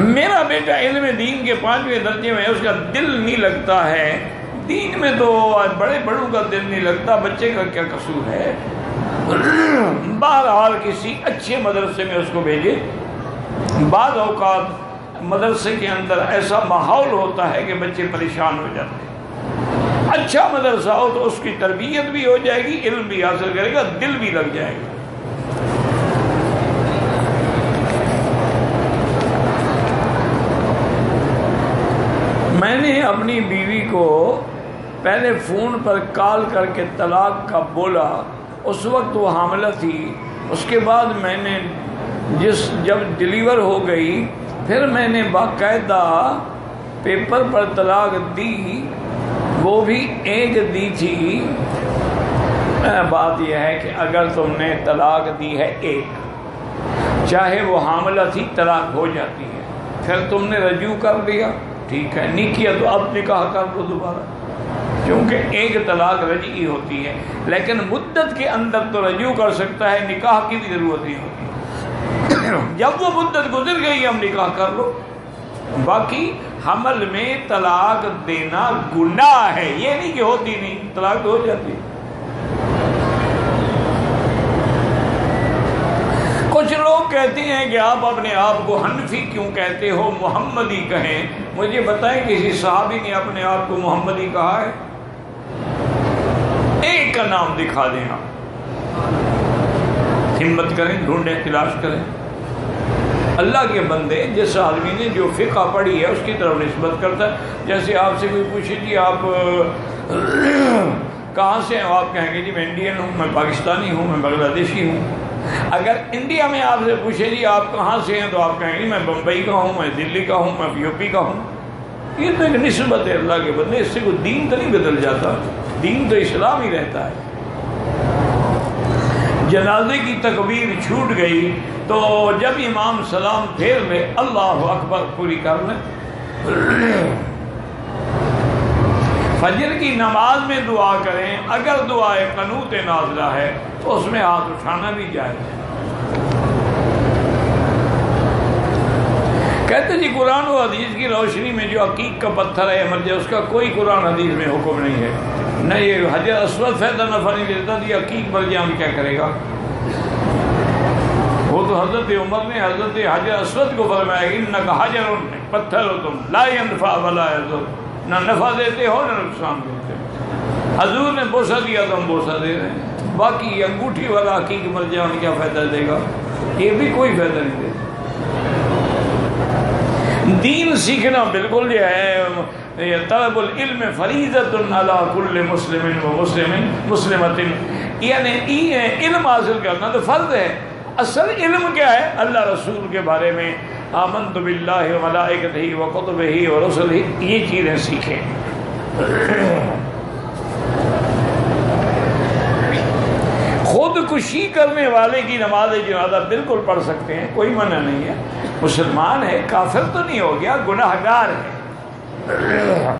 मेरा बेटा इल्म दीन के पाँचवें दर्जे में है उसका दिल नहीं लगता है। दीन में तो आज बड़े बड़ों का दिल नहीं लगता, बच्चे का क्या कसूर है? बहरहाल किसी अच्छे मदरसे में उसको भेजे बाद अवकात मदरसे के अंदर ऐसा माहौल होता है कि बच्चे परेशान हो जाते हैं। अच्छा मदरसा हो तो उसकी तरबियत भी हो जाएगी, इल्म भी हासिल करेगा, दिल भी लग जाएगा। मैंने अपनी बीवी को पहले फ़ोन पर कॉल करके तलाक का बोला। उस वक्त वो हामला थी। उसके बाद मैंने जिस जब डिलीवर हो गई, फिर मैंने बाकायदा पेपर पर तलाक दी। वो भी एक दी थी। बात यह है कि अगर तुमने तलाक दी है एक, चाहे वो हामला थी, तलाक हो जाती है। फिर तुमने रजू कर लिया ठीक है। नहीं किया तो अब निकाह कर लो दोबारा। क्योंकि एक तलाक रज़ी होती है, लेकिन मुद्दत के अंदर तो रजू कर सकता है, निकाह की भी ज़रूरत नहीं होती। जब वो मुद्दत गुजर गई, हम निकाह कर लो। बाकी हमल में तलाक देना गुनाह है। ये नहीं कि होती नहीं, तलाक तो हो जाती कुछ लोग कहते हैं कि आप अपने आप को हनफी क्यों कहते हो? मोहम्मदी कहें। मुझे बताएँ, किसी साहबी ने अपने आप को मोहम्मदी कहा है? एक का नाम दिखा दें आप। हिम्मत करें, ढूंढें, तलाश करें। अल्लाह के बंदे, जिस आदमी ने जो फ़िका पढ़ी है, उसकी तरफ़ नस्बत करता है। जैसे आपसे कोई पूछे जी आप कहाँ से हैं? आप कहेंगे, जी, मैं इंडियन हूँ, मैं पाकिस्तानी हूँ, मैं बांग्लादेशी हूँ। अगर इंडिया में आपसे पूछे, जी, आप कहाँ से हैं? तो आप कहेंगे मैं बम्बई का हूँ, मैं दिल्ली का हूँ, मैं यूपी का हूँ। ये तो एक नस्बत है अल्लाह के बदले इससे कोई दीन तो नहीं बदल जाता। दीन तो इस्लाम ही रहता है। जनाजे की तकबीर छूट गई तो जब इमाम सलाम फेर ले अल्लाह अकबर पूरी कर ले। फजर की नमाज़ में दुआ करें, अगर दुआ कनूत नाजला है तो उसमें हाथ उठाना भी जाए कहते जी, कुरान और हदीस की रोशनी में जो अकीक का पत्थर है मर जाए उसका कोई कुरान हदीस में हुक्म नहीं है। न ये हजर असवद फैदा नफा नहीं देता तो ये अकीक मर जाए हम क्या करेगा? वो तो हज़रत उमर ने हज़रत हजर असवद को फरमाया इन न हजर पत्थर हो तुम, ला वाला है तो न नफा देते हो न नुकसान देते हो। हजूर ने बोसा दिया तो हम बोसा दे रहे हैं। बाकी अंगूठी वाला हकीक मर जाए क्या फ़ायदा देगा? ये भी कोई फ़ायदा नहीं देता। दीन सीखना बिल्कुल जो है तलबुल इल्म फरीजत कुल्ल मुस्लिम व मुस्लिम मुस्लिमतिन। यानी इल्म हासिल करना तो फ़र्ज़ है। असल इल्म क्या है? अल्लाह रसूल के बारे में आमन तो बिल्लाकत ही व ही और रसुल ही ये चीज़ें सीखें। खुदकुशी करने वाले की नमाज़ जनाजा बिल्कुल पढ़ सकते हैं, कोई मना नहीं है। मुसलमान है, काफिर तो नहीं हो गया, गुनाहगार है।